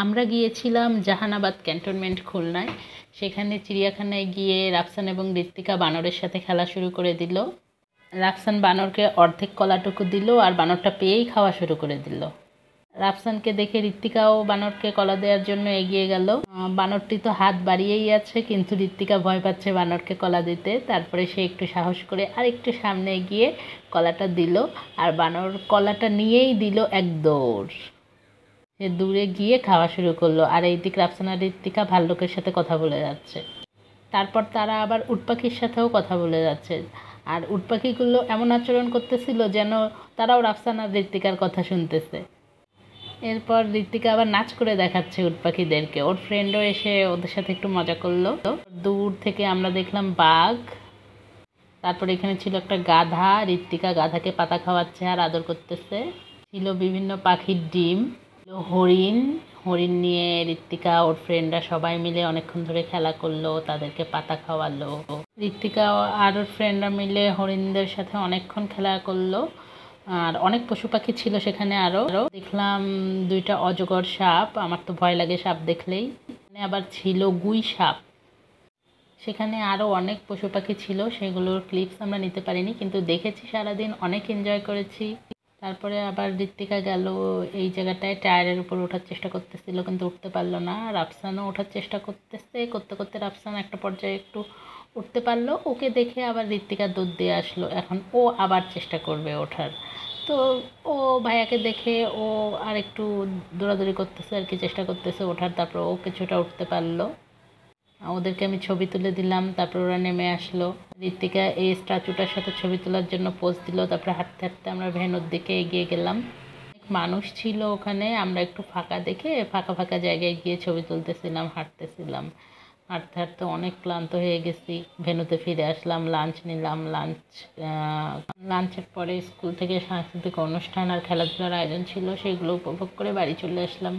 আমরা গিয়েছিলাম জাহানাবাদ ক্যান্টনমেন্ট খুলনায়। সেখানে চিড়িয়াখানায় গিয়ে রাফসান এবং ঋত্বিকা বানরের সাথে খেলা শুরু করে দিল। রাফসান বানরকে অর্ধেক কলাটুকু দিল আর বানরটা পেয়েই খাওয়া শুরু করে দিল। রাফসানকে দেখে ঋত্বিকাও বানরকে কলা দেওয়ার জন্য এগিয়ে গেল। বানরটি তো হাত বাড়িয়েই আছে, কিন্তু ঋত্বিকা ভয় পাচ্ছে বানরকে কলা দিতে। তারপরে সে একটু সাহস করে আর একটু সামনে গিয়ে কলাটা দিল আর বানর কলাটা নিয়েই দিল এক দৌড়। দূরে গিয়ে খাওয়া শুরু করল আর এই দিক রাফসানা ঋত্বিকা ভাল্লুকের সাথে কথা বলে যাচ্ছে। তারপর তারা আবার উটপাখির সাথেও কথা বলে যাচ্ছে। আর উটপাখিগুলো এমন আচরণ করতেছিল যেন তারাও রাফসানা ঋত্বিকার কথা শুনতেছে। এরপর ঋত্বিকা আবার নাচ করে দেখাচ্ছে উটপাখিদেরকে। ওর ফ্রেন্ডও এসে ওদের সাথে একটু মজা করল। দূর থেকে আমরা দেখলাম বাঘ। তারপর এখানে ছিল একটা গাধা। ঋত্বিকা গাধাকে পাতা খাওয়াচ্ছে আর আদর করতেছে। ছিল বিভিন্ন পাখির ডিম। ছিল হরিণ হরিণ নিয়ে ঋত্বিকা, ওর ফ্রেন্ডরা সবাই মিলে অনেকক্ষণ ধরে খেলা করল, তাদেরকে পাতা খাওয়ালো। ঋত্বিকা আর ওর ফ্রেন্ডরা মিলে হরিণদের সাথে অনেকক্ষণ খেলা করল। আর অনেক পশু পাখি ছিল সেখানে আরও দেখলাম দুইটা অজগর সাপ, আমার তো ভয় লাগে সাপ দেখলেই। আবার ছিল গুই সাপ। সেখানে আরও অনেক পশু পাখি ছিল, সেগুলোর ক্লিপস আমরা নিতে পারিনি, কিন্তু দেখেছি সারাদিন, অনেক এনজয় করেছি। তারপরে আবার ঋত্বিকা গেল, এই জায়গাটায় টায়ারের উপর ওঠার চেষ্টা করতেছিল, কিন্তু উঠতে পারল না। রাফসানও ওঠার চেষ্টা করতেছে, করতে করতে রাফসান একটা পর্যায়ে একটু উঠতে পারল। ওকে দেখে আবার ঋত্বিকা দুধ দিয়ে আসলো। এখন ও আবার চেষ্টা করবে ওঠার। তো ও ভাইয়াকে দেখে ও আর একটু দৌড়াদৌড়ি করতেছে, আর কি চেষ্টা করতেছে ওঠার। তারপর ও কিছুটা উঠতে পারল। ওদেরকে আমি ছবি তুলে দিলাম, তারপর ওরা নেমে আসলো। ঋত্বিকা এই স্ট্যাচুটার সাথে ছবি তোলার জন্য পোজ দিল, তারপরে হাঁটতে হাঁটতে আমরা ভেনুর দিকে এগিয়ে গেলাম। মানুষ ছিল ওখানে, আমরা একটু ফাঁকা দেখে ফাঁকা ফাঁকা জায়গায় গিয়ে ছবি তুলতেছিলাম, হাঁটতেছিলাম। হাঁটতে হাঁটতে অনেক ক্লান্ত হয়ে গেছি, ভেনুতে ফিরে আসলাম লাঞ্চ নিলাম লাঞ্চ লাঞ্চের পরে স্কুল থেকে সাংস্কৃতিক অনুষ্ঠান আর খেলাধুলার আয়োজন ছিল, সেগুলো উপভোগ করে বাড়ি চলে আসলাম।